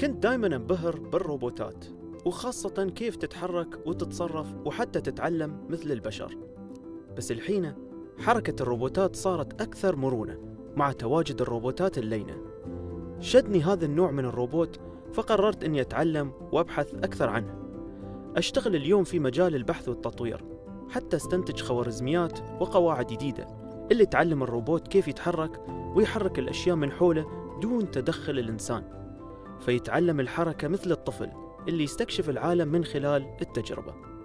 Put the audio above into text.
كنت دايما أنبهر بالروبوتات وخاصة كيف تتحرك وتتصرف وحتى تتعلم مثل البشر. بس الحين حركة الروبوتات صارت أكثر مرونة مع تواجد الروبوتات اللينة. شدني هذا النوع من الروبوت فقررت أني أتعلم وأبحث أكثر عنه. أشتغل اليوم في مجال البحث والتطوير حتى أستنتج خوارزميات وقواعد جديدة اللي تعلم الروبوت كيف يتحرك ويحرك الأشياء من حوله دون تدخل الإنسان. فيتعلم الحركة مثل الطفل اللي يستكشف العالم من خلال التجربة.